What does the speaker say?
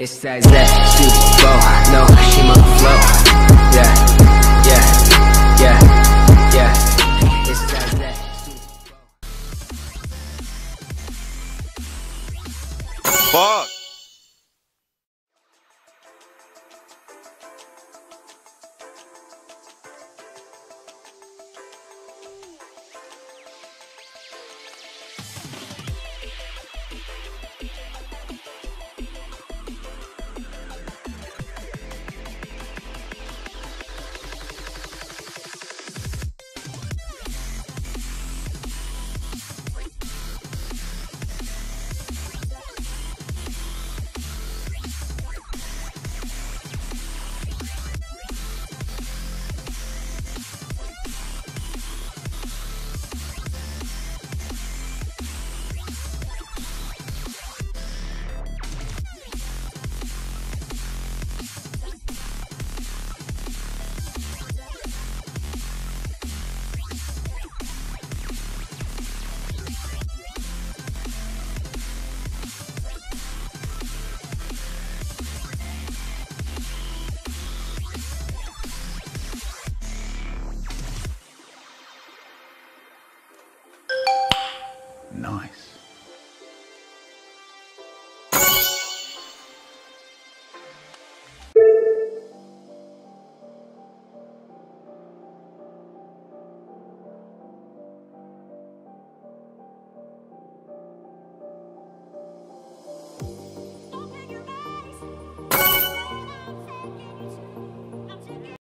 It's that that super flow. No, she my flow. Yeah, yeah, yeah, yeah. Fuck. Nice.